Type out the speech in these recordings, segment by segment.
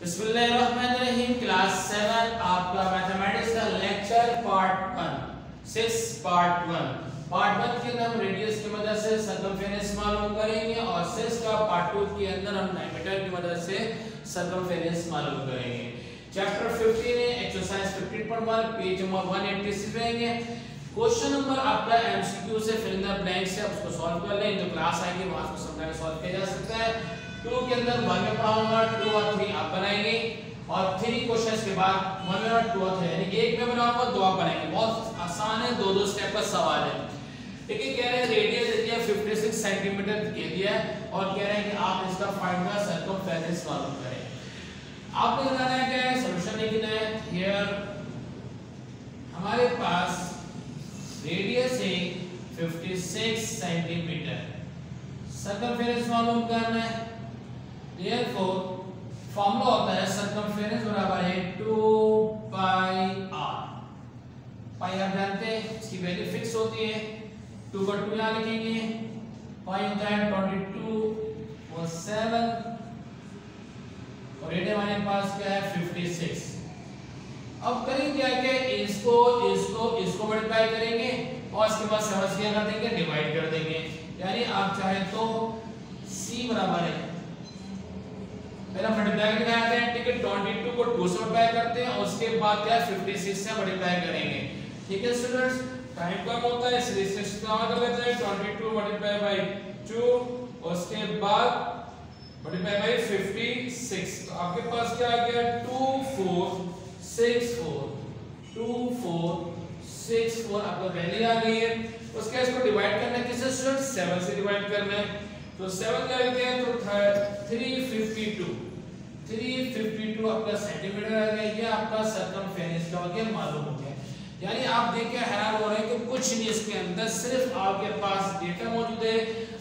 बिस्मिल्लाहिर्रहमानिर्रहीम, class seven, आपका mathematics का lecture, part one. Six, part one. Part one के अंदर हम रेडियस की मदद से सर्कमफेरेंस मालूम करेंगे और सिक्स का पार्ट टू के अंदर हम डायमीटर की मदद से सर्कमफेरेंस मालूम करेंगे। चैप्टर 15 है एक्सरसाइज 15.1 पेज नंबर 186 रहेंगे। क्वेश्चन नंबर आपका एमसीक्यू से फिल इन द ब्लैंक से उसको सॉल्व कर लें तो क्लास आएगी वहाँ उसको समझा के सॉल्व किया जा सकता है। टू के अंदर वन में पढ़ा होगा, टू और थ्री आप बनाएँगे। और थ्री क्वेश्चन के बाद वन में और टू और थ्री यानी एक में बनाऊँगा, दो आप बनाएँगे। बहुत आसान है दो दो स्टेप का सवाल है। है कह रहे हैं रेडियस दे दिया 56 सेंटीमीटर दे दिया है, और कह रहे हैं कि आप इसका फाइंड द सर्कमफेरेंस मालूम करें। आपको बताना है, क्या है? सॉल्यूशन लिखना है। हियर हमारे पास रेडियस है 56 सेंटीमीटर सर्कमफेरेंस मालूम करना है। Therefore फॉर्मूला होता है सर्कमफेरेंस बराबर है 2 पाई r. पाई आप जानते हैं, इसकी वैल्यू फिक्स होती है। 2 का 2 यहाँ लिखेंगे। पाई होता है 22 और 7 और रेडियस हमारे पास क्या है? 56 अब करेंगे क्या क्या इसको इसको इसको मल्टीप्लाई करेंगे और इसके बाद 7 से क्या कर देंगे डिवाइड कर देंगे। यानी आप चाहे तो c बराबर है। पहले मल्टीप्लाई करके आते हैं ठीक है 22 को 2 से मल्टीप्लाई करते हैं, उसके बाद क्या 56 से मल्टीप्लाई करेंगे। ठीक है स्टूडेंट्स टाइम कम होता है, इसलिए 6 का कर लेते हैं 22 मल्टीप्लाई बाय 2 और उसके बाद मल्टीप्लाई बाय 56 तो आपके पास क्या आ गया 2 4 6 4 2 4 6 4 आपका वैल्यू आ गई है। उसके इसको डिवाइड करना किससे स्टूडेंट 7 से डिवाइड करना है। तो 7 क्या आ गया तो 352 352 आपका सेंटीमीटर आ गया, ये आपका सरकमफेरेंस का हो गया, मालूम हो गया। यानी आप देख के हैरान हो रहे हैं कि कुछ नहीं, इसके अंदर सिर्फ़ आपके पास डेटा मौजूद है।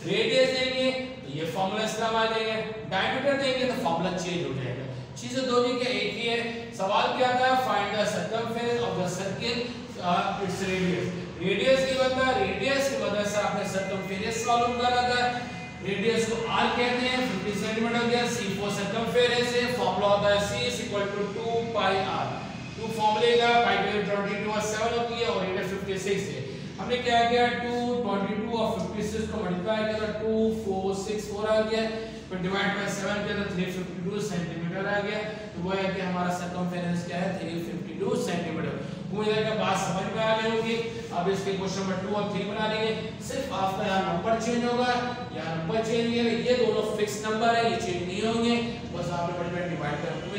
रेडियस देंगे तो ये फार्मूला इस्तेमाल देंगे डायमीटर देंगे तो फार्मूला चेंज हो जाएगा। चीज़ें दोनों के एक ही है। सवाल क्या था? Find the circumference of the circle its radius radius की बता रेडियस की मदद से आपने सर्कमफेरेंस मालूम करना था। रेडियस को आर कहते हैं 50 सेंटीमीटर हो गया सी फोर सर्कमफेरेंस है फार्मूला होता है C is equal to 2 pi r two फार्मूले का पाई की 22 और 7 होती है और रेडियस 56 है हमने क्या? किया 2 22 और 56 को मल्टीप्लाई किया तो 2 4 6 4 आ गया। फिर डिवाइड बाय 7 किया तो 352 सेंटीमीटर आ गया। तो वो है कि हमारा सर्कमफेरेंस क्या है? 352 सेंटीमीटर उम्मीद है बात समझ में आ गई होगी। अब इसके क्वेश्चन नंबर 2 और 3 बना लेंगे सिर्फ़ आपका यहाँ नंबर चेंज होगा। यहाँ नंबर चेंज होंगे। ये दोनों फिक्स नंबर है, ये चेंज नहीं होंगे। बस आपने बड़ी डिवाइड करना